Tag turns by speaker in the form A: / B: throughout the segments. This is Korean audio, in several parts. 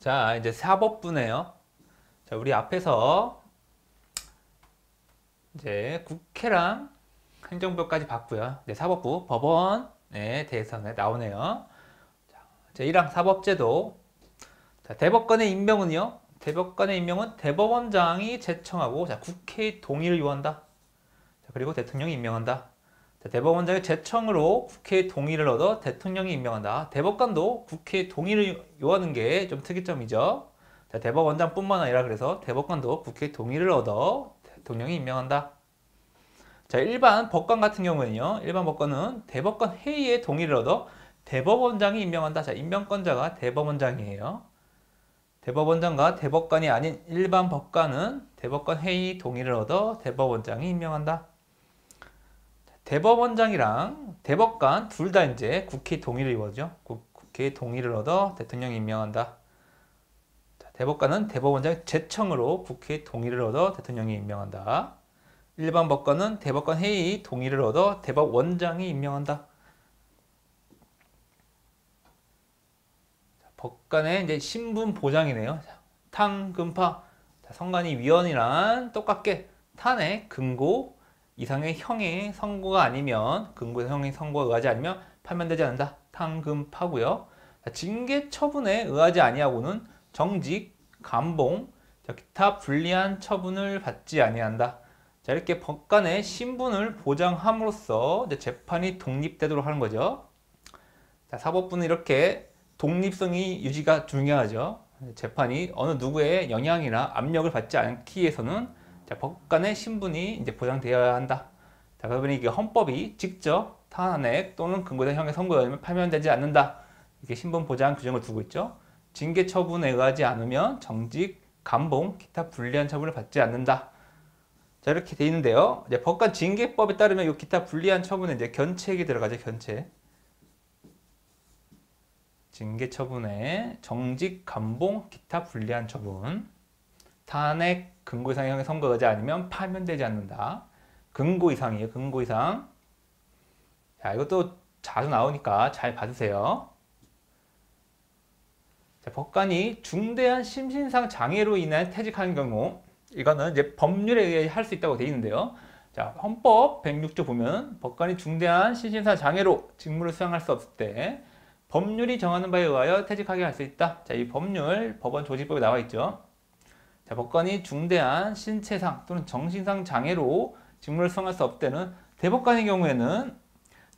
A: 자, 이제 사법부네요. 자, 우리 앞에서 이제 국회랑 행정부까지 봤고요. 네, 사법부, 법원에 대해서 네, 나오네요. 자, 1항 사법제도. 자, 대법관의 임명은요. 대법관의 임명은 대법원장이 제청하고 자, 국회의 동의를 요한다. 자, 그리고 대통령이 임명한다. 자, 대법원장의 제청으로 국회의 동의를 얻어 대통령이 임명한다. 대법관도 국회의 동의를 요하는 게 좀 특이점이죠. 자, 대법원장뿐만 아니라 그래서 대법관도 국회의 동의를 얻어 대통령이 임명한다. 자, 일반 법관 같은 경우에는요. 일반 법관은 대법관 회의의 동의를 얻어 대법원장이 임명한다. 자, 임명권자가 대법원장이에요. 대법원장과 대법관이 아닌 일반 법관은 대법관 회의 동의를 얻어 대법원장이 임명한다. 대법원장이랑 대법관 둘 다 이제 국회 동의를 이루어죠. 국회 동의를 얻어 대통령이 임명한다. 대법관은 대법원장 제청으로 국회 동의를 얻어 대통령이 임명한다. 일반 법관은 대법관 회의 동의를 얻어 대법원장이 임명한다. 법관의 이제 신분 보장이네요. 탕금파 선관위 위원이란 똑같게 탄핵, 금고, 이상의 형의 선고가 아니면 근고의 형의 선고에 의하지 않으면 판면되지 않는다. 탕금파고요. 징계 처분에 의하지 아니하고는 정직, 감봉, 기타 불리한 처분을 받지 아니한다. 자, 이렇게 법관의 신분을 보장함으로써 재판이 독립되도록 하는 거죠. 자, 사법부는 이렇게 독립성이 유지가 중요하죠. 재판이 어느 누구의 영향이나 압력을 받지 않기 위해서는 자, 법관의 신분이 이제 보장되어야 한다. 자, 그러다 이게 헌법이 직접 탄핵 또는 근거된 형의 선고에 파면되지 않는다. 이게 신분 보장 규정을 두고 있죠. 징계 처분에 의하지 않으면 정직, 감봉, 기타 불리한 처분을 받지 않는다. 자, 이렇게 돼 있는데요. 이제 법관 징계법에 따르면 이 기타 불리한 처분에 이제 견책이 들어가죠. 견책. 징계 처분에 정직, 감봉, 기타 불리한 처분. 탄핵, 근고 이상의 선거하지 아니면 파면되지 않는다. 근고 이상이에요. 근고 이상. 자, 이것도 자주 나오니까 잘 봐주세요. 자, 법관이 중대한 심신상 장애로 인한 퇴직하는 경우 이거는 이제 법률에 의해 할 수 있다고 되어 있는데요. 자, 헌법 106조 보면 법관이 중대한 심신상 장애로 직무를 수행할 수 없을 때 법률이 정하는 바에 의하여 퇴직하게 할 수 있다. 자, 이 법률 법원 조직법에 나와 있죠. 자, 법관이 중대한 신체상 또는 정신상 장애로 직무를 수행할 수 없을 때는 대법관의 경우에는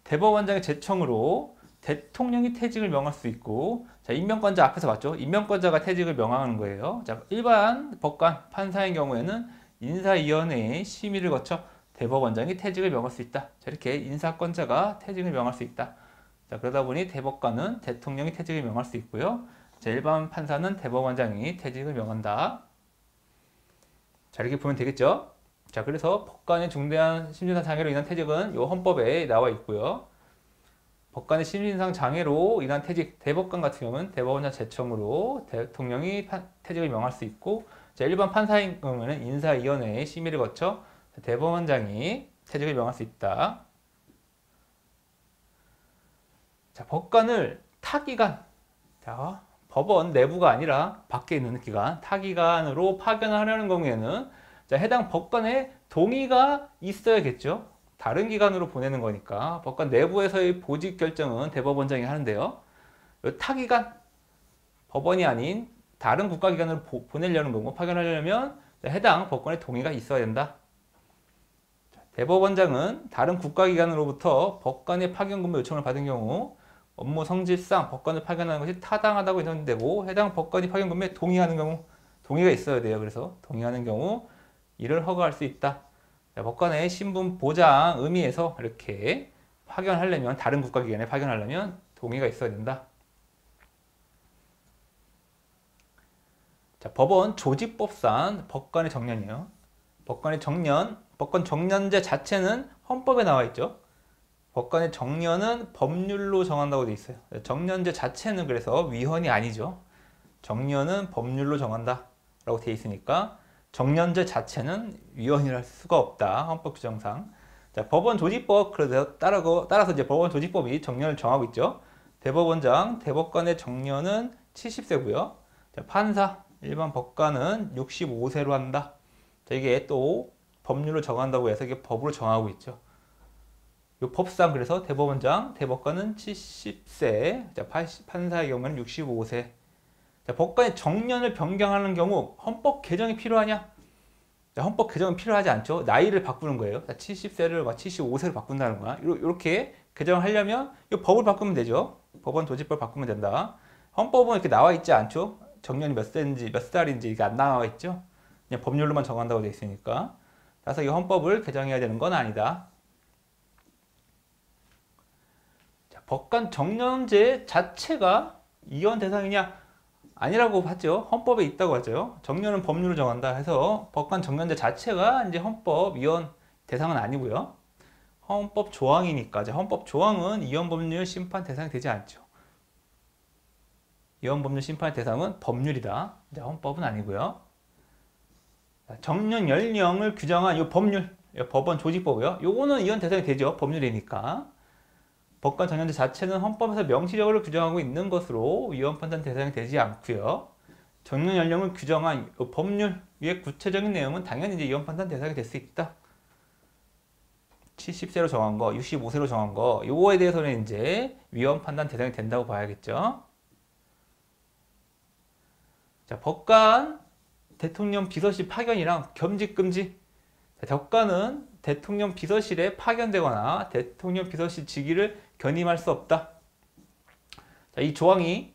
A: 대법원장의 제청으로 대통령이 퇴직을 명할 수 있고 자, 임명권자 앞에서 봤죠. 임명권자가 퇴직을 명하는 거예요. 자, 일반 법관, 판사의 경우에는 인사위원회의 심의를 거쳐 대법원장이 퇴직을 명할 수 있다. 자, 이렇게 인사권자가 퇴직을 명할 수 있다. 자, 그러다 보니 대법관은 대통령이 퇴직을 명할 수 있고요. 자, 일반 판사는 대법원장이 퇴직을 명한다. 자 이렇게 보면 되겠죠? 자 그래서 법관의 중대한 심신상 장애로 인한 퇴직은 이 헌법에 나와 있고요. 법관의 심신상 장애로 인한 퇴직, 대법관 같은 경우는 대법원장 제청으로 대통령이 퇴직을 명할 수 있고 자, 일반 판사인 경우는 인사위원회의 심의를 거쳐 대법원장이 퇴직을 명할 수 있다. 자, 법관을 타기간, 자, 법원 내부가 아니라 밖에 있는 기관, 타기관으로 파견을 하려는 경우에는 자, 해당 법관의 동의가 있어야겠죠. 다른 기관으로 보내는 거니까 법관 내부에서의 보직 결정은 대법원장이 하는데요. 타기관, 법원이 아닌 다른 국가기관으로 보내려는 경우, 파견하려면 해당 법관의 동의가 있어야 된다. 대법원장은 다른 국가기관으로부터 법관의 파견 근무 요청을 받은 경우 업무 성질상 법관을 파견하는 것이 타당하다고 인정되고 해당 법관이 파견 근무에 동의하는 경우 동의가 있어야 돼요. 그래서 동의하는 경우 이를 허가할 수 있다. 법관의 신분 보장 의미에서 이렇게 파견하려면 다른 국가기관에 파견하려면 동의가 있어야 된다. 자, 법원 조직법상 법관의 정년이에요. 법관의 정년, 법관 정년제 자체는 헌법에 나와 있죠. 법관의 정년은 법률로 정한다고 돼 있어요. 정년제 자체는 그래서 위헌이 아니죠. 정년은 법률로 정한다 라고 돼 있으니까 정년제 자체는 위헌이랄 수가 없다. 헌법 규정상. 자, 법원 조직법 그래서 따라서, 따라서 이제 법원 조직법이 정년을 정하고 있죠. 대법원장, 대법관의 정년은 70세고요. 자, 판사 일반 법관은 65세로 한다. 자, 이게 또 법률로 정한다고 해서 이게 법으로 정하고 있죠. 요 법상 그래서 대법원장, 대법관은 70세, 자, 판사의 경우는 65세. 자, 법관의 정년을 변경하는 경우 헌법 개정이 필요하냐? 자, 헌법 개정은 필요하지 않죠. 나이를 바꾸는 거예요. 자, 70세를 75세로 바꾼다는 거야. 이렇게 개정을 하려면 이 법을 바꾸면 되죠. 법원 도지법 바꾸면 된다. 헌법은 이렇게 나와 있지 않죠. 정년이 몇 세인지 몇 살인지 이게 안 나와 있죠. 그냥 법률로만 정한다고 돼 있으니까. 그래서 이 헌법을 개정해야 되는 건 아니다. 자, 법관 정년제 자체가 이혼 대상이냐? 아니라고 봤죠. 헌법에 있다고 하죠. 정년은 법률을 정한다 해서 법관 정년제 자체가 이제 헌법 이혼 대상은 아니고요. 헌법 조항이니까 헌법 조항은 이혼 법률 심판 대상이 되지 않죠. 이혼 법률 심판 대상은 법률이다. 헌법은 아니고요. 정년 연령을 규정한 이 법률, 이 법원 조직법이요. 요거는 이혼 대상이 되죠. 법률이니까. 법관 정년제 자체는 헌법에서 명시적으로 규정하고 있는 것으로 위헌 판단 대상이 되지 않고요. 정년 연령을 규정한 법률 위의 구체적인 내용은 당연히 이제 위헌 판단 대상이 될 수 있다. 70세로 정한 거, 65세로 정한 거, 요거에 대해서는 이제 위헌 판단 대상이 된다고 봐야겠죠. 자, 법관 대통령 비서실 파견이랑 겸직 금지. 자, 법관은 대통령 비서실에 파견되거나 대통령 비서실 직위를 견임할 수 없다. 자, 이 조항이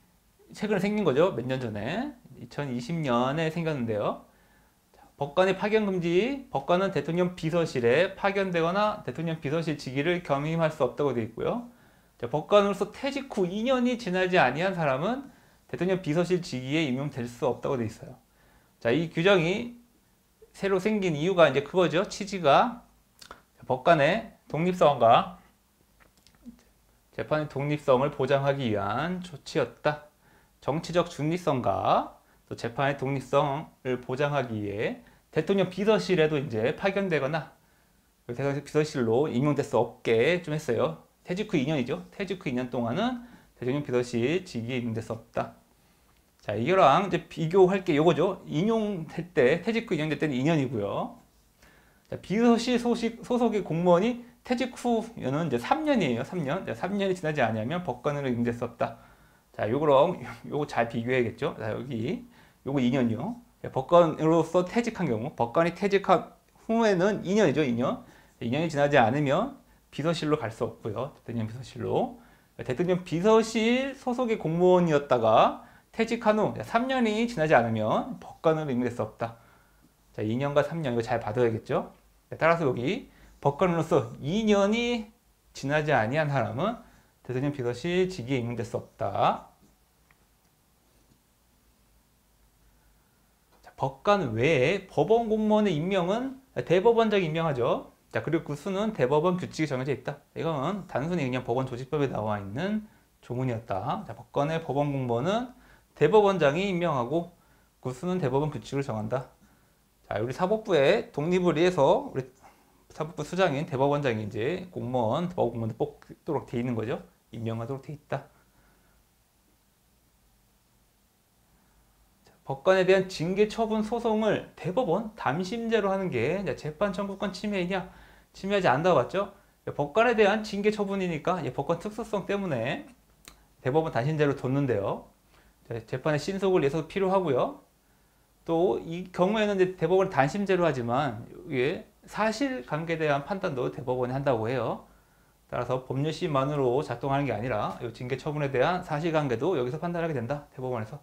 A: 최근에 생긴 거죠. 몇 년 전에. 2020년에 생겼는데요. 법관의 파견 금지, 법관은 대통령 비서실에 파견되거나 대통령 비서실 직위를 겸임할 수 없다고 되어 있고요. 자, 법관으로서 퇴직 후 2년이 지나지 아니한 사람은 대통령 비서실 직위에 임용될 수 없다고 되어 있어요. 자, 이 규정이 새로 생긴 이유가 이제 그거죠. 취지가 법관의 독립성과 재판의 독립성을 보장하기 위한 조치였다. 정치적 중립성과 또 재판의 독립성을 보장하기 위해 대통령 비서실에도 이제 파견되거나 대통령 비서실로 임용될 수 없게 좀 했어요. 퇴직 후 2년이죠. 퇴직 후 2년 동안은 대통령 비서실 직위에 임용될 수 없다. 자, 이거랑 이제 비교할 게 요거죠. 인용될 때, 퇴직 후 인용될 때는 2년이고요. 자, 비서실 소식, 소속의 공무원이 퇴직 후는 이제 3년이에요. 3년. 자, 3년이 지나지 않으면 법관으로 임될 수 없다. 자, 요거랑 요거 잘 비교해야겠죠. 자, 여기 요거 2년이요. 자, 법관으로서 퇴직한 경우, 법관이 퇴직한 후에는 2년이죠. 2년. 2년이 지나지 않으면 비서실로 갈 수 없고요. 대통령 비서실로. 대통령 비서실 소속의 공무원이었다가 퇴직한 후 3년이 지나지 않으면 법관으로 임명될 수 없다. 자, 2년과 3년 이거 잘 봐둬야겠죠. 따라서 여기 법관으로서 2년이 지나지 아니한 사람은 대통령 비서실 직위에 임명될 수 없다. 자, 법관 외에 법원 공무원의 임명은 대법원장이 임명하죠. 자, 그리고 그 수는 대법원 규칙이 정해져 있다. 이건 단순히 그냥 법원 조직법에 나와 있는 조문이었다. 자, 법관의 법원 공무원은 대법원장이 임명하고 그 수는 대법원 규칙을 정한다. 자, 우리 사법부에 독립을 위해서 우리 사법부 수장인 대법원장이 이제 공무원, 법원 공무원을 뽑도록 돼 있는 거죠. 임명하도록 돼 있다. 자, 법관에 대한 징계 처분 소송을 대법원 담심제로 하는 게 재판 청구권 침해이냐? 침해하지 않다고 봤죠? 법관에 대한 징계 처분이니까 법관 특수성 때문에 대법원 단심제로 뒀는데요. 재판의 신속을 위해서 필요하고요. 또 이 경우에는 대법원 단심제로 하지만 이게 사실관계에 대한 판단도 대법원이 한다고 해요. 따라서 법률심만으로 작동하는 게 아니라 이 징계 처분에 대한 사실관계도 여기서 판단하게 된다. 대법원에서.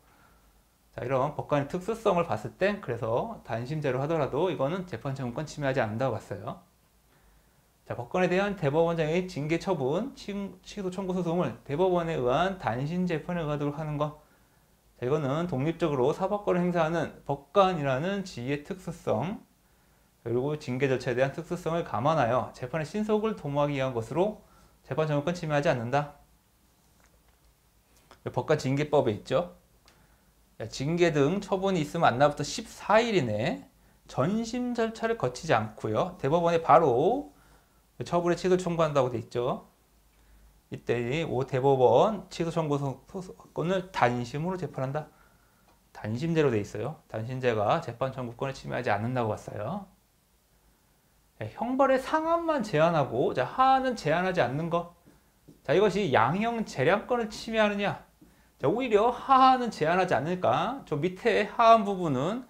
A: 자, 이런 법관의 특수성을 봤을 땐 그래서 단심제로 하더라도 이거는 재판 청구권 침해하지 않는다고 봤어요. 자, 법관에 대한 대법원장의 징계 처분, 취소 청구 소송을 대법원에 의한 단신 재판에 의하도록 하는 것. 자, 이거는 독립적으로 사법권을 행사하는 법관이라는 지위의 특수성, 그리고 징계 절차에 대한 특수성을 감안하여 재판의 신속을 도모하기 위한 것으로 재판 정권 침해하지 않는다. 법관 징계법에 있죠. 징계 등 처분이 있으면 안날부터 14일 이내 전심 절차를 거치지 않고요. 대법원에 바로 처분의 취소 청구한다고 돼 있죠. 이때 오 대법원 취소 청구 소건을 단심으로 재판한다. 단심제로 돼 있어요. 단심제가 재판 청구권을 침해하지 않는다고 봤어요. 네, 형벌의 상한만 제한하고 자, 하한은 제한하지 않는 것. 자, 이것이 양형 재량권을 침해하느냐? 자, 오히려 하한은 제한하지 않으니까 저 밑에 하한 부분은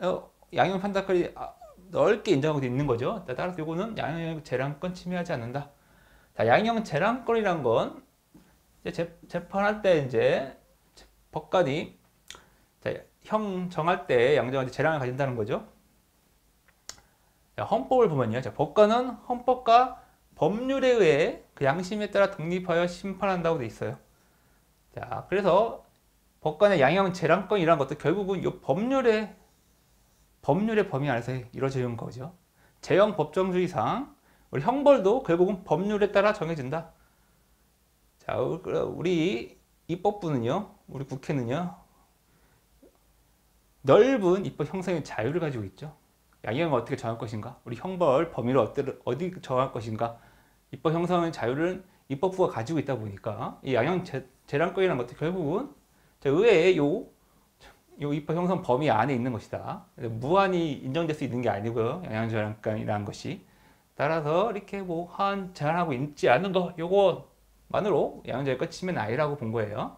A: 어, 양형 판단권이 아, 넓게 인정하고 있는 거죠. 따라서 이거는 양형 재량권 침해하지 않는다. 자, 양형 재량권이란 건 이제 재판할 때 이제 법관이 형 정할 때 양정한테 재량을 가진다는 거죠. 자, 헌법을 보면요. 자, 법관은 헌법과 법률에 의해 그 양심에 따라 독립하여 심판한다고 돼 있어요. 자, 그래서 법관의 양형 재량권이라는 것도 결국은 이 법률의 법률의 범위 안에서 이루어지는 거죠. 제형 법정주의상 우리 형벌도 결국은 법률에 따라 정해진다. 자, 우리 입법부는요, 우리 국회는요, 넓은 입법 형성의 자유를 가지고 있죠. 양형을 어떻게 정할 것인가, 우리 형벌 범위를 어디 정할 것인가, 입법 형성의 자유를 입법부가 가지고 있다 보니까 이 양형 재량권이라는 것도 결국은 의회의 요, 요 입법 형성 범위 안에 있는 것이다. 무한히 인정될 수 있는 게 아니고요. 양형 재량권이라는 것이. 따라서 이렇게 뭐 한 제한하고 있지 않은 거 요거만으로 양형 재량권 치면 아니라고 본 거예요.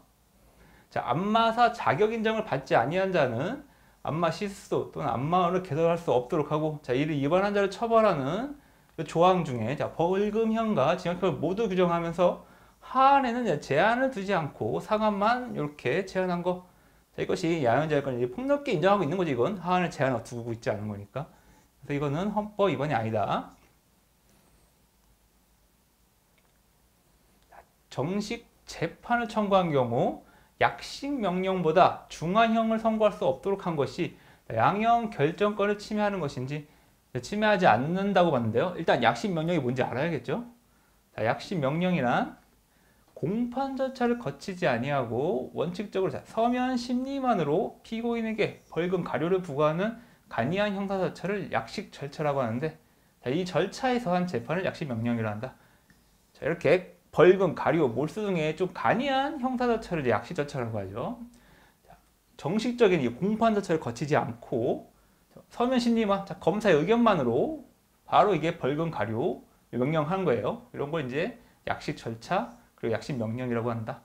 A: 자, 안마사 자격 인정을 받지 아니한 자는 안마 실수 또는 안마를 개설할 수 없도록 하고 자 이를 위반한 자를 처벌하는 그 조항 중에 자 벌금형과 징역형을 모두 규정하면서 하한에는 제한을 두지 않고 상한만 이렇게 제한한 거. 자, 이것이 야연자율권을 폭넓게 인정하고 있는 거지 이건 하한을 제한을 두고 있지 않은 거니까. 그래서 이거는 헌법 위반이 아니다. 정식 재판을 청구한 경우 약식 명령보다 중한형을 선고할 수 없도록 한 것이 양형 결정권을 침해하는 것인지 침해하지 않는다고 봤는데요. 일단 약식 명령이 뭔지 알아야겠죠. 자, 약식 명령이란 공판 절차를 거치지 아니하고 원칙적으로 서면 심리만으로 피고인에게 벌금 가료를 부과하는 간이한 형사 절차를 약식 절차라고 하는데 자, 이 절차에서 한 재판을 약식 명령이라 한다. 자, 이렇게 벌금, 가료, 몰수 등의 좀 간이한 형사 절차를 약식 절차라고 하죠. 정식적인 공판 절차를 거치지 않고 서면 심리만 검사의 의견만으로 바로 이게 벌금, 가료 명령한 거예요. 이런 걸 이제 약식 절차 그리고 약식 명령이라고 한다.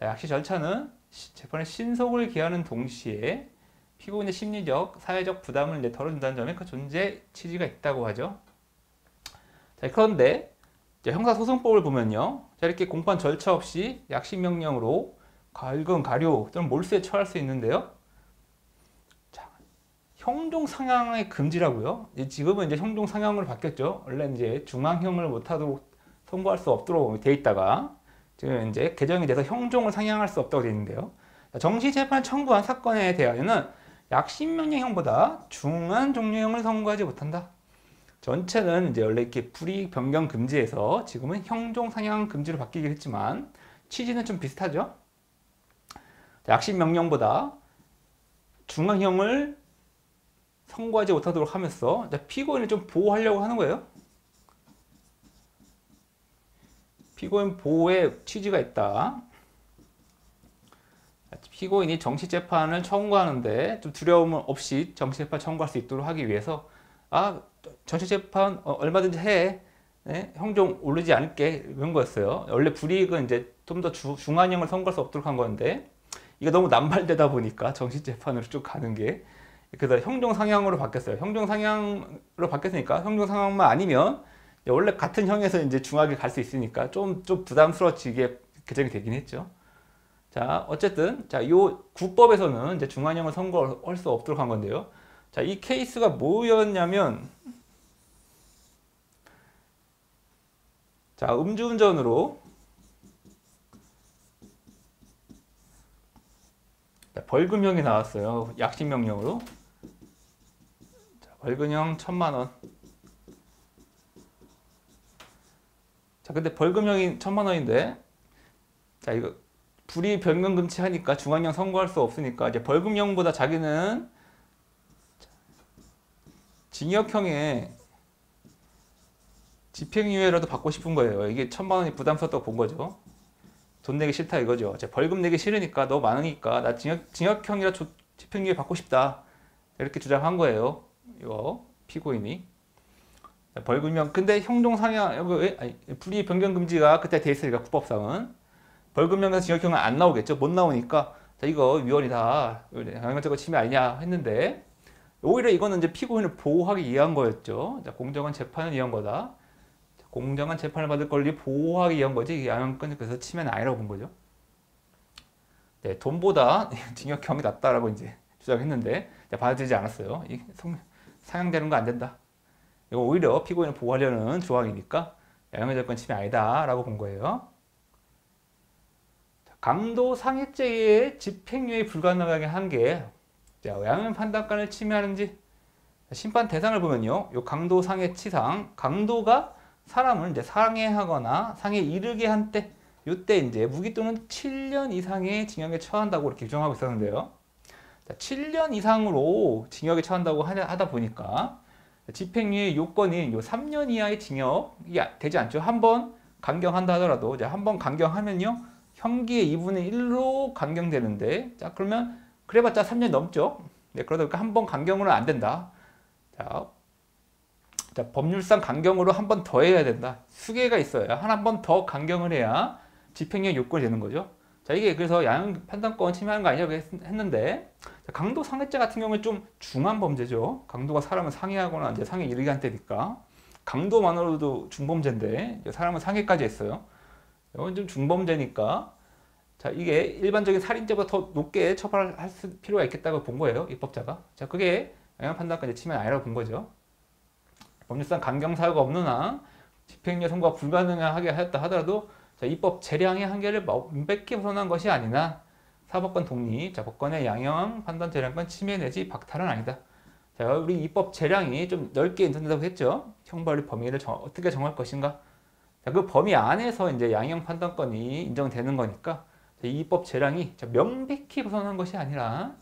A: 약식 절차는 재판의 신속을 기하는 동시에 피고인의 심리적, 사회적 부담을 덜어준다는 점에 그 존재 취지가 있다고 하죠. 자, 그런데 형사소송법을 보면요. 자, 이렇게 공판 절차 없이 약식 명령으로 갈금, 가료 또는 몰수에 처할 수 있는데요. 자, 형종 상향의 금지라고요. 지금은 이제 형종 상향으로 바뀌었죠. 원래 이제 중앙형을 못하도록 선고할 수 없도록 돼 있다가 지금 이제 개정이 돼서 형종을 상향할 수 없다고 되어 있는데요. 정시재판 청구한 사건에 대하여는 약식명령형보다 중한 종류형을 선고하지 못한다. 전체는 이제 원래 이렇게 불이익 변경 금지에서 지금은 형종 상향 금지로 바뀌긴 했지만 취지는 좀 비슷하죠. 약식 명령보다 중앙형을 선고하지 못하도록 하면서 피고인을 좀 보호하려고 하는 거예요. 피고인 보호에 취지가 있다. 피고인이 정식재판을 청구하는데 좀 두려움 없이 정식재판 청구할 수 있도록 하기 위해서 아 전체 재판 어, 얼마든지 해. 네? 형종 오르지 않을게 이런 거였어요. 원래 불이익은 이제 좀 더 중한형을 선고할 수 없도록 한 건데 이게 너무 남발되다 보니까 정식 재판으로 쭉 가는 게 그래서 형종 상향으로 바뀌었어요. 형종 상향으로 바뀌었으니까 형종 상향만 아니면 원래 같은 형에서 이제 중하게 갈 수 있으니까 좀 좀 부담스러워지게 개정이 되긴 했죠. 자, 어쨌든 자, 요 구법에서는 이제 중한형을 선고할 수 없도록 한 건데요. 자, 이 케이스가 뭐였냐면 자, 음주운전으로 벌금형이 나왔어요. 약식명령으로. 자, 벌금형 천만 원. 자, 근데 벌금형이 천만 원인데, 자, 이거 불이 변경 금지하니까 중앙형 선고할 수 없으니까 이제 벌금형보다 자기는 징역형에 집행유예라도 받고 싶은 거예요. 이게 천만 원이 부담스럽다고 본 거죠. 돈 내기 싫다 이거죠. 벌금 내기 싫으니까 너 많으니까 나 징역, 징역형이라 조, 집행유예 받고 싶다. 이렇게 주장한 거예요. 이거 피고인이. 벌금형 근데 형종 상향 아니, 불이익 변경 금지가 그때 돼 있으니까 국법상은 벌금형에서 징역형은 안 나오겠죠. 못 나오니까 자 이거 위헌이다. 양형적거 침해 아니냐 했는데 오히려 이거는 이제 피고인을 보호하기 위한 거였죠. 자, 공정한 재판을 위한 거다. 자, 공정한 재판을 받을 권리 보호하기 위한 거지 양형권 그래서 침해는 아니라고 본 거죠. 네, 돈보다 징역형이 낫다라고 이제 주장했는데 받아들이지 않았어요. 이 상향되는 거 안 된다. 이거 오히려 피고인을 보호하려는 조항이니까 양형의 조건 침해 아니다라고 본 거예요. 강도 상해죄의 집행유예 불가능하게 한 게 양형 판단권을 침해하는지 심판 대상을 보면요. 요 강도 상해 치상 강도가 사람을 이제 상해하거나 상해 이르게 한 때, 요때 이제 무기 또는 7년 이상의 징역에 처한다고 이렇게 규정하고 있었는데요. 자, 7년 이상으로 징역에 처한다고 하다 보니까 집행유예 요건인 요 3년 이하의 징역이 되지 않죠. 한 번 강경한다 하더라도 이제 한 번 강경하면요. 형기의 2분의 1로 강경되는데 자 그러면 그래봤자 3년 넘죠. 네, 그러다 보니까 한 번 강경으로는 안 된다. 자, 자 법률상 강경으로 한 번 더 해야 된다. 수계가 있어야 한 번 더 강경을 해야 집행유예 요건이 되는 거죠. 자 이게 그래서 양형 판단권 침해하는 거 아니냐고 했 는데 강도 상해죄 같은 경우는 좀 중한 범죄죠. 강도가 사람을 상해하거나 이제 상해 이르게 한 때니까 강도만으로도 중범죄인데 사람은 상해까지 했어요. 이건 좀 중범죄니까 자 이게 일반적인 살인죄보다 더 높게 처벌할 필요가 있겠다고 본 거예요 입법자가. 자 그게 양형 판단까지 치면 아니라고 본 거죠. 법률상 강경 사유가 없는 한 집행유예 선고가 불가능하게 하였다 하더라도 자, 입법 재량의 한계를 명백히 벗어난 것이 아니나 사법권 독립, 자, 법권의 양형, 판단 재량권 침해 내지 박탈은 아니다. 자, 우리 입법 재량이 좀 넓게 인정된다고 했죠. 형벌의 범위를 정, 어떻게 정할 것인가. 자, 그 범위 안에서 이제 양형 판단권이 인정되는 거니까 자, 이 입법 재량이 자, 명백히 벗어난 것이 아니라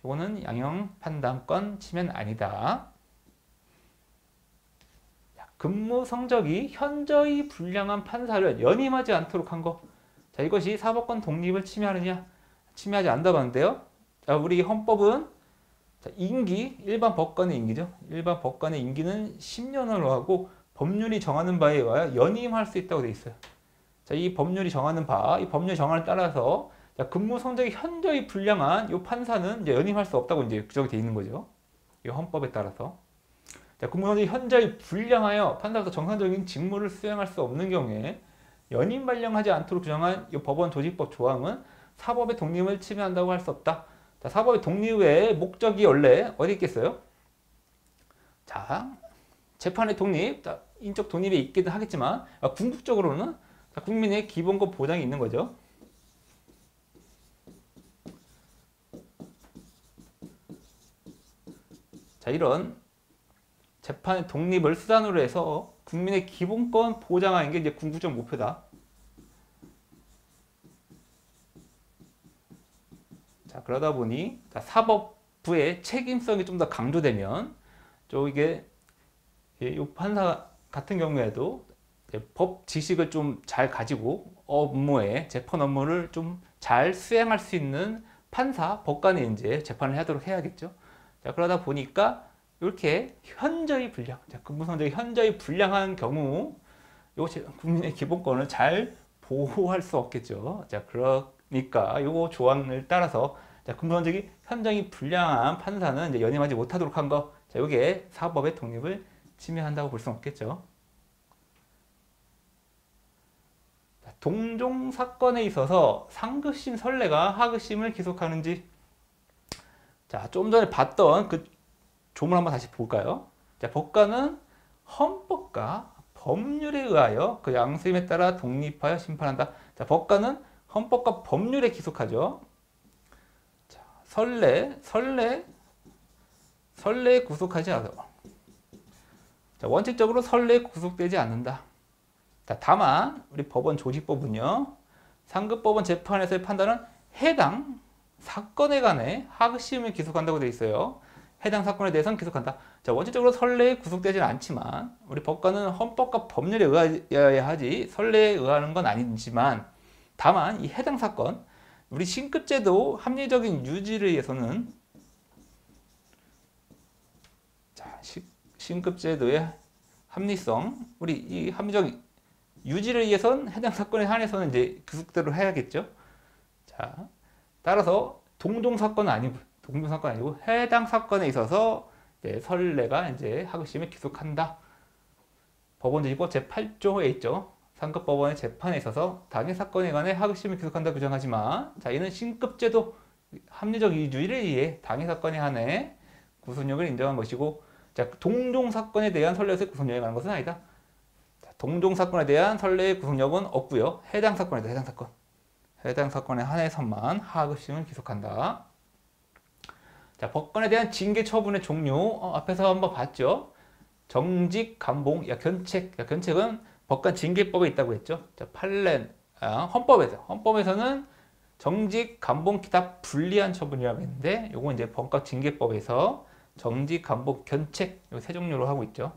A: 이거는 양형 판단권 침해는 아니다. 근무 성적이 현저히 불량한 판사를 연임하지 않도록 한 거. 자, 이것이 사법권 독립을 침해하느냐? 침해하지 않다고 하는데요. 자, 우리 헌법은 자, 임기, 일반 법관의 임기죠. 일반 법관의 임기는 10년으로 하고 법률이 정하는 바에 의하여 연임할 수 있다고 되어 있어요. 자, 이 법률이 정하는 바, 이 법률 정안을 따라서 자, 근무 성적이 현저히 불량한 이 판사는 이제 연임할 수 없다고 이제 규정이 되어 있는 거죠. 이 헌법에 따라서. 자, 공무원이 현저히 불량하여 판사로서 정상적인 직무를 수행할 수 없는 경우에 연임 발령하지 않도록 규정한 이 법원 조직법 조항은 사법의 독립을 침해한다고 할 수 없다. 자, 사법의 독립의 목적이 원래 어디 있겠어요? 자, 재판의 독립, 자, 인적 독립이 있기는 하겠지만 아, 궁극적으로는 자, 국민의 기본권 보장이 있는 거죠. 자, 이런 재판의 독립을 수단으로 해서 국민의 기본권 보장하는 게 이제 궁극적 목표다. 자, 그러다 보니 사법부의 책임성이 좀 더 강조되면 좀 이게 이 판사 같은 경우에도 법 지식을 좀 잘 가지고 업무에 재판 업무를 좀 잘 수행할 수 있는 판사, 법관이 이제 재판을 하도록 해야겠죠. 자, 그러다 보니까 이렇게 현저히 불량, 근무성적이 현저히 불량한 경우 요 국민의 기본권을 잘 보호할 수 없겠죠. 자, 그러니까 요 조항을 따라서 자, 근무성적이 현저히 불량한 판사는 이제 연임하지 못하도록 한 거. 자, 요게 사법의 독립을 침해한다고 볼 수는 없겠죠. 동종 사건에 있어서 상급심 선례가 하급심을 기속하는지 자, 좀 전에 봤던 그 조문 한번 다시 볼까요? 자, 법관은 헌법과 법률에 의하여 그 양수임에 따라 독립하여 심판한다. 자, 법관은 헌법과 법률에 기속하죠. 자, 선례, 선례, 선례에 구속하지 않아. 자, 원칙적으로 선례에 구속되지 않는다. 자, 다만 우리 법원 조직법은요. 상급법원 재판에서의 판단은 해당 사건에 관해 하급심을 기속한다고 되어 있어요. 해당 사건에 대해서는 기속한다. 자, 원칙적으로 선례에 구속되지는 않지만 우리 법관은 헌법과 법률에 의하여야 하지 선례에 의하는 건 아니지만 다만 이 해당 사건 우리 신급제도 합리적인 유지를 위해서는 자, 시, 신급제도의 합리성. 우리 이 합리적 유지를 위해선 해당 사건에 한해서는 이제 규칙대로 해야겠죠. 자, 따라서 동종 사건은 아니고 동종 사건 아니고 해당 사건에 있어서 이제 선례가 이제 하급심에 기속한다. 법원제지법 제8조에 있죠. 상급 법원의 재판에 있어서 당해 사건에 관해 하급심을 기속한다 규정하지만 자 이는 신급제도 합리적 이주의를 위해 당해 사건에 한해 구속력을 인정한 것이고 자 동종 사건에 대한 선례에서 구속력이 가는 것은 아니다. 자, 동종 사건에 대한 선례의 구속력은 없고요. 해당 사건에도 해당 사건 해당 사건에 한해서만 하급심을 기속한다. 자 법관에 대한 징계 처분의 종류 어, 앞에서 한번 봤죠. 정직, 감봉, 야 견책, 야 견책은 법관 징계법에 있다고 했죠. 자, 판례, 아, 헌법에서 헌법에서는 정직, 감봉, 기타 불리한 처분이라고 했는데 요건 이제 법관 징계법에서 정직, 감봉, 견책 요 세 종류로 하고 있죠.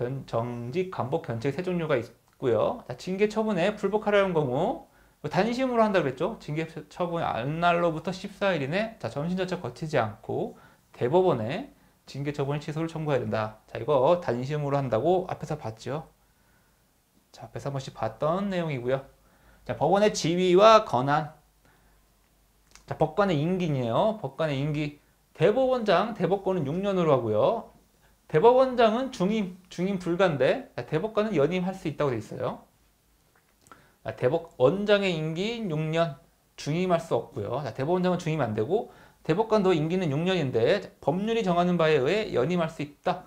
A: 견, 정직, 감봉, 견책 세 종류가 있고요. 자, 징계 처분에 불복하려는 경우 단심으로 한다고 그랬죠. 징계 처분이 안날로부터 14일 이내 자, 점심 전체 거치지 않고 대법원에 징계 처분의 취소를 청구해야 된다. 자, 이거 단심으로 한다고 앞에서 봤죠. 자, 앞에서 한 번씩 봤던 내용이고요. 자, 법원의 지위와 권한. 자, 법관의 임기이에요. 법관의 임기. 대법원장, 대법관은 6년으로 하고요. 대법원장은 중임, 중임 불가인데 대법관은 연임할 수 있다고 돼 있어요. 대법원장의 임기 6년, 중임할 수 없고요. 자, 대법원장은 중임 안 되고 대법관도 임기는 6년인데 법률이 정하는 바에 의해 연임할 수 있다.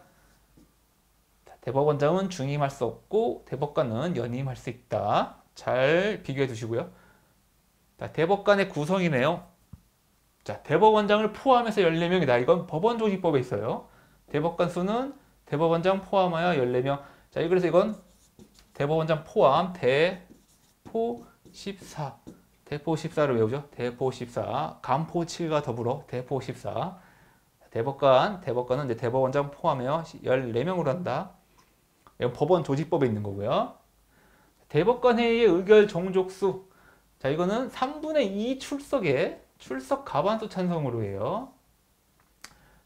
A: 대법원장은 중임할 수 없고 대법관은 연임할 수 있다. 잘 비교해 두시고요. 자, 대법관의 구성이네요. 자, 대법원장을 포함해서 14명이다. 이건 법원조직법에 있어요. 대법관 수는 대법원장 포함하여 14명. 자, 그래서 이건 대법원장 포함 대포 14. 대포 14를 외우죠. 대포 14. 간포 7과 더불어 대포 14. 대법관, 대법관은 이제 대법원장 포함해요. 14명으로 한다. 법원 조직법에 있는 거고요. 대법관 회의의 의결 종족수. 자, 이거는 3분의 2 출석에 출석 가반수 찬성으로 해요.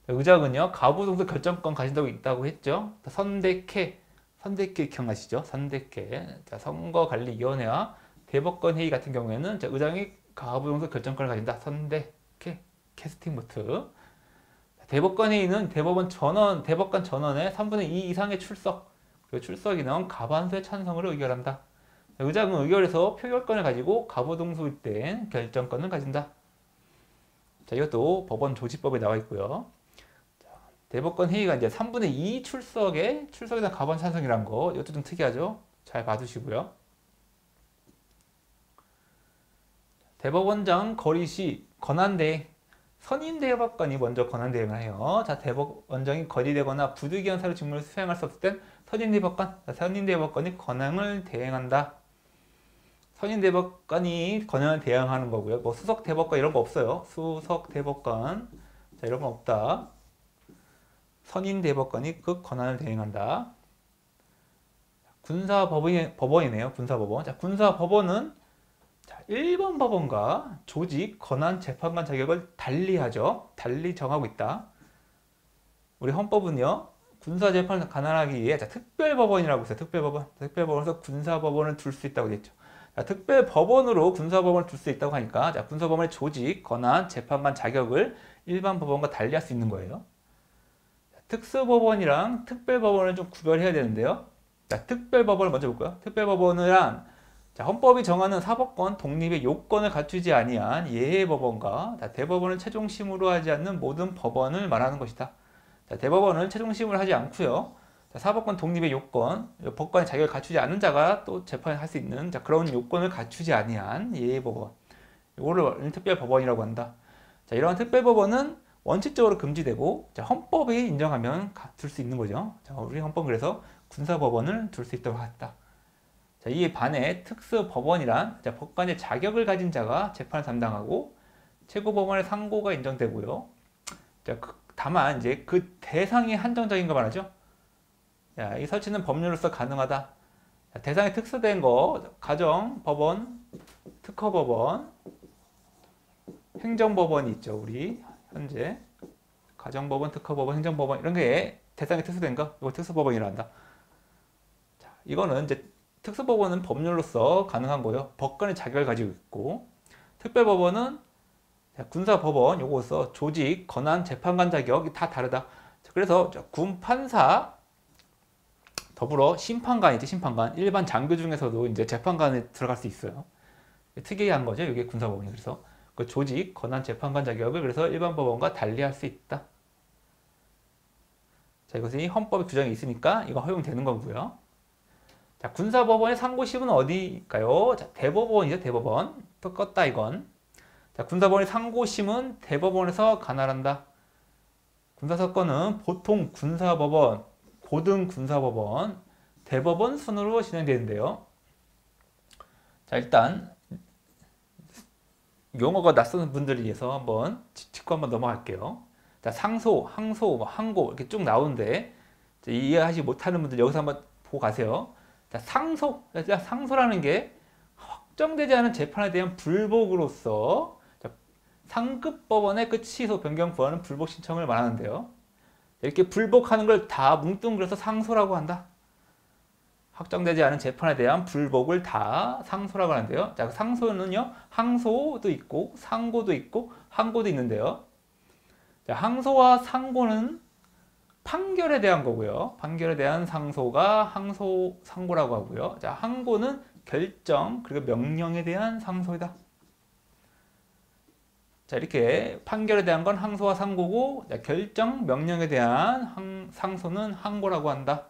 A: 의장은요, 가부동서 결정권 가진다고 있다고 했죠. 선대캐, 선대캐 기억나시죠? 선대캐. 자, 선거관리위원회와 대법관 회의 같은 경우에는 의장이 가부동서 결정권을 가진다. 선대, 캐, 캐스팅 보트. 대법관 회의는 대법원 전원, 대법관 전원의 3분의 2 이상의 출석, 그리고 출석 인원 가반수의 찬성으로 의결한다. 의장은 의결에서 표결권을 가지고 가부동수일 땐 결정권을 가진다. 자, 이것도 법원 조직법에 나와 있고요. 자, 대법관 회의가 이제 3분의 2 출석에 출석에 대한 가반 찬성이란 거, 이것도 좀 특이하죠. 잘 봐두시고요. 대법원장 거리 시 권한대행 선임 대법관이 먼저 권한 대행을 해요. 자, 대법원장이 거리되거나 부득이한 사유 직무를 수행할 수 없을 땐 선임 대법관, 자, 선임 대법관이 권한을 대행한다. 선임 대법관이 권한을 대행하는 거고요. 뭐 수석 대법관 이런 거 없어요. 수석 대법관, 자, 이런 거 없다. 선임 대법관이 그 권한을 대행한다. 군사법원, 법원 이네요. 군사법원. 자, 군사법원은 자, 1번 법원과 조직, 권한, 재판관 자격을 달리하죠. 달리 정하고 있다. 우리 헌법은요. 군사재판을 가난하기 위해 자, 특별법원이라고 있어요. 특별법원. 특별법원에서 군사법원을 둘 수 있다고 됐죠. 자, 특별법원으로 군사법원을 둘 수 있다고 하니까 자, 군사법원의 조직, 권한, 재판관 자격을 일반 법원과 달리할 수 있는 거예요. 자, 특수법원이랑 특별법원을 좀 구별해야 되는데요. 자, 특별법원을 먼저 볼까요? 특별법원이란 자, 헌법이 정하는 사법권 독립의 요건을 갖추지 아니한 예외법원과 대법원을 최종심으로 하지 않는 모든 법원을 말하는 것이다. 자, 대법원을 최종심으로 하지 않고요. 자, 사법권 독립의 요건, 법관의 자격을 갖추지 않은 자가 또 재판을 할 수 있는 자, 그런 요건을 갖추지 아니한 예외법원. 이거를 특별법원이라고 한다. 자, 이러한 특별법원은 원칙적으로 금지되고 자, 헌법이 인정하면 둘 수 있는 거죠. 자, 우리 헌법 그래서 군사법원을 둘 수 있다고 했다. 자, 이에 반해 특수법원이란 자, 법관의 자격을 가진 자가 재판을 담당하고 최고법원의 상고가 인정되고요. 자, 그, 다만 이제 그 대상이 한정적인 거 말하죠. 자, 이 설치는 법률로서 가능하다. 자, 대상이 특수된 거 가정, 법원, 특허법원, 행정법원이 있죠. 우리 현재 가정법원, 특허법원, 행정법원 이런 게 대상이 특수된 거 이거 특수법원이라 한다. 자, 이거는 이제 특수법원은 법률로서 가능한 거예요. 법관의 자격을 가지고 있고 특별법원은 군사법원 요거서 조직, 권한, 재판관 자격이 다 다르다. 그래서 군 판사 더불어 심판관이지 심판관 일반 장교 중에서도 이제 재판관에 들어갈 수 있어요. 특이한 거죠. 이게 군사법원이 그래서 그 조직, 권한, 재판관 자격을 그래서 일반 법원과 달리할 수 있다. 자, 이것이 헌법에 규정이 있으니까 이거 허용되는 거고요. 자, 군사법원의 상고심은 어디일까요? 자, 대법원이죠, 대법원. 또 껐다, 이건. 자, 군사법원의 상고심은 대법원에서 관할한다. 군사사건은 보통 군사법원, 고등군사법원, 대법원 순으로 진행되는데요. 자, 일단 용어가 낯선 분들을 위해서 한번 짚고 한번 넘어갈게요. 자, 상소, 항소, 뭐 항고 이렇게 쭉 나오는데 이해하지 못하는 분들 여기서 한번 보고 가세요. 자, 상소, 자, 상소라는 게 확정되지 않은 재판에 대한 불복으로서 상급 법원의 그 취소 변경 구하는 불복 신청을 말하는데요. 이렇게 불복하는 걸 다 뭉뚱그려서 상소라고 한다. 확정되지 않은 재판에 대한 불복을 다 상소라고 하는데요. 자, 상소는요, 항소도 있고, 상고도 있고, 항고도 있는데요. 자, 항소와 상고는 판결에 대한 거고요. 판결에 대한 상소가 항소, 상고라고 하고요. 자, 항고는 결정, 그리고 명령에 대한 상소이다. 자, 이렇게 판결에 대한 건 항소와 상고고, 자, 결정, 명령에 대한 항, 상소는 항고라고 한다.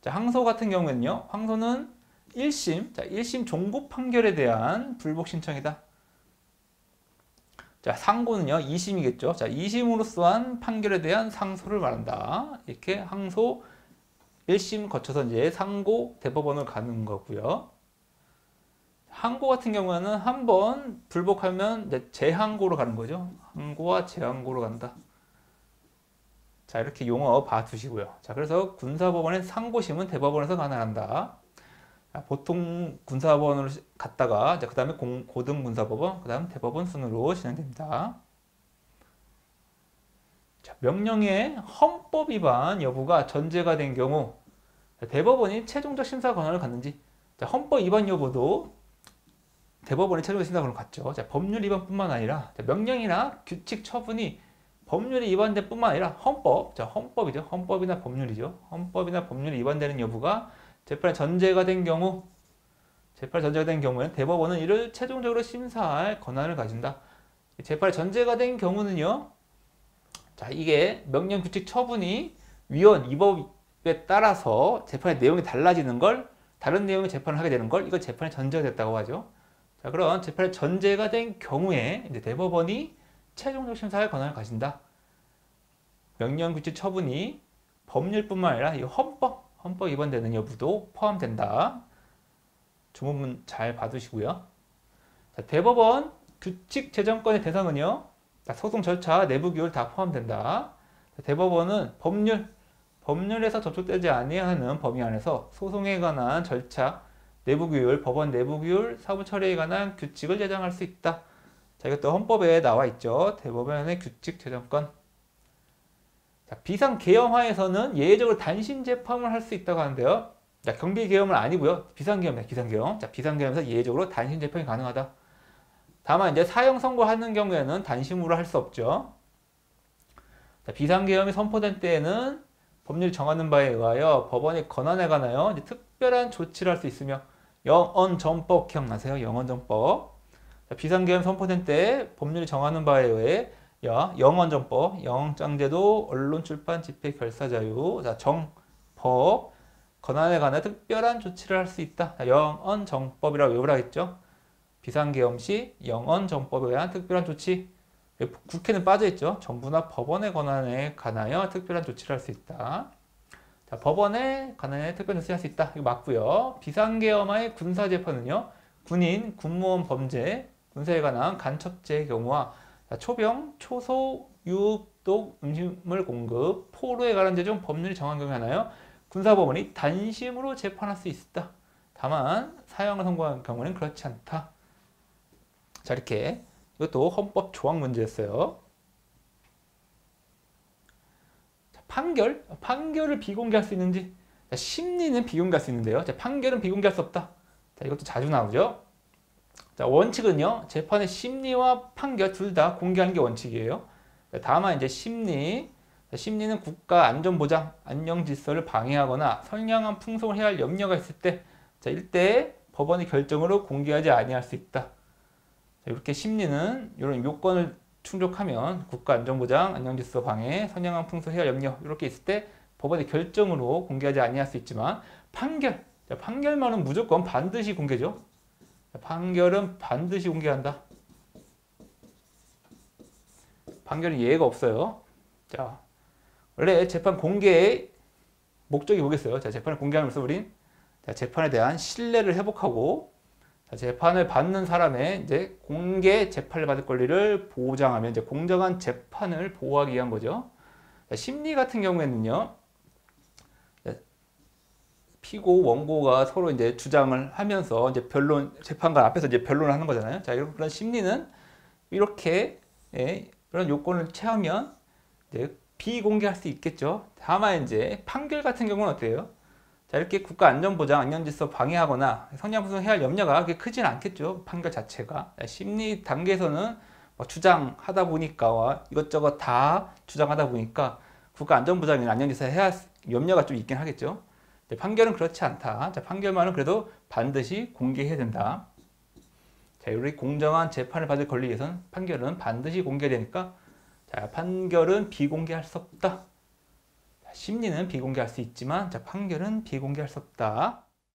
A: 자, 항소 같은 경우에는요. 항소는 1심, 자, 1심 종고 판결에 대한 불복 신청이다. 자, 상고는요. 2심이겠죠. 자, 2심으로서 한 판결에 대한 상소를 말한다. 이렇게 항소 1심 거쳐서 이제 상고 대법원을 가는 거고요. 항고 같은 경우에는 한 번 불복하면 재항고로 가는 거죠. 항고와 재항고로 간다. 자, 이렇게 용어 봐두시고요. 자, 그래서 군사법원의 상고심은 대법원에서 관할한다. 보통 군사법원으로 갔다가 그 다음에 고등군사법원, 그 다음 대법원 순으로 진행됩니다. 자, 명령의 헌법 위반 여부가 전제가 된 경우 대법원이 최종적 심사 권한을 갖는지 자, 헌법 위반 여부도 대법원이 최종적 심사 권한을 갖죠. 자, 법률 위반뿐만 아니라 자, 명령이나 규칙 처분이 법률이 위반될 뿐만 아니라 헌법, 자, 헌법이죠. 헌법이나 법률이죠. 헌법이나 법률이 위반되는 여부가 재판에 전제가 된 경우, 재판에 전제가 된 경우에는 대법원은 이를 최종적으로 심사할 권한을 가진다. 재판에 전제가 된 경우는요, 자, 이게 명령 규칙 처분이 위헌, 위법에 따라서 재판의 내용이 달라지는 걸, 다른 내용의 재판을 하게 되는 걸, 이걸 재판에 전제가 됐다고 하죠. 자, 그런 재판에 전제가 된 경우에 이제 대법원이 최종적 심사할 권한을 가진다. 명령규칙 처분이 법률뿐만 아니라 이 헌법, 헌법 위반되는 여부도 포함된다. 주문문 잘 봐두시고요. 자, 대법원 규칙 재정권의 대상은요. 소송 절차, 내부 규율 다 포함된다. 대법원은 법률, 법률에서 접촉되지 아니하는 범위 안에서 소송에 관한 절차, 내부 규율, 법원 내부 규율, 사무 처리에 관한 규칙을 제정할 수 있다. 자, 이것도 헌법에 나와 있죠. 대법원의 규칙 재정권. 자, 비상 계엄화에서는 예외적으로 단신 재판을 할 수 있다고 하는데요. 자, 경비 계엄은 아니고요. 비상 계엄입니다. 비상 계엄. 자, 비상 계엄에서 예외적으로 단신 재판이 가능하다. 다만 이제 사형 선고하는 경우에는 단심으로 할 수 없죠. 자, 비상 계엄이 선포된 때에는 법률 정하는 바에 의하여 법원의 권한에 관하여 특별한 조치를 할 수 있으며 영언 전법 기억나세요? 영언 전법. 비상계엄 선포된 때 법률이 정하는 바에 의해 영언정법, 영장제도, 언론 출판, 집회, 결사 자유, 자, 정법, 권한에 관한 특별한 조치를 할 수 있다. 영언정법이라고 외우라 했죠. 비상계엄 시 영언정법에 의한 특별한 조치. 국회는 빠져있죠. 정부나 법원의 권한에 관하여 특별한 조치를 할 수 있다. 자, 법원에 관하여 특별한 조치를 할 수 있다. 이거 맞고요. 비상계엄의 군사재판은요. 군인, 군무원 범죄, 군사에 관한 간첩죄의 경우와 초병, 초소, 유독 음식물 공급, 포로에 관한 제중 법률이 정한 경우에 하나요? 군사법원이 단심으로 재판할 수 있다. 다만 사형을 선고한 경우는 그렇지 않다. 자 이렇게 이것도 헌법 조항 문제였어요. 판결? 판결을 비공개할 수 있는지 자, 심리는 비공개할 수 있는데요. 자, 판결은 비공개할 수 없다. 자, 이것도 자주 나오죠. 자, 원칙은요. 재판의 심리와 판결 둘 다 공개하는 게 원칙이에요. 자, 다만 이제 심리 자, 심리는 국가 안전보장, 안녕 질서를 방해하거나 선량한 풍속을 해야 할 염려가 있을 때 자, 일대 법원의 결정으로 공개하지 아니할 수 있다. 자, 이렇게 심리는 이런 요건을 충족하면 국가 안전보장, 안녕질서 방해, 선량한 풍속 해야 염려 이렇게 있을 때 법원의 결정으로 공개하지 아니할 수 있지만 판결, 자, 판결만은 무조건 반드시 공개죠. 자, 판결은 반드시 공개한다. 판결은 예외가 없어요. 자, 원래 재판 공개의 목적이 뭐겠어요? 자, 재판을 공개함으로써 우린 자, 재판에 대한 신뢰를 회복하고 자, 재판을 받는 사람의 이제 공개 재판을 받을 권리를 보장하면 이제 공정한 재판을 보호하기 위한 거죠. 자, 심리 같은 경우에는요. 자, 피고 원고가 서로 이제 주장을 하면서 이제 변론 재판관 앞에서 이제 변론을 하는 거잖아요. 자, 이런 그런 심리는 이렇게 예, 그런 요건을 채우면 이제 비공개할 수 있겠죠. 다만 이제 판결 같은 경우는 어때요? 자, 이렇게 국가 안전보장, 안전질서 방해하거나 성장분석해야 할 염려가 그렇게 크진 않겠죠. 판결 자체가. 심리 단계에서는 뭐 주장하다 보니까 이것저것 다 주장하다 보니까 국가 안전보장이나 안전질서 해야 할 염려가 좀 있긴 하겠죠. 판결은 그렇지 않다. 자, 판결만은 그래도 반드시 공개해야 된다. 자, 우리 공정한 재판을 받을 권리 위해서는 판결은 반드시 공개되니까 자, 판결은 비공개할 수 없다. 심리는 비공개할 수 있지만 자, 판결은 비공개할 수 없다.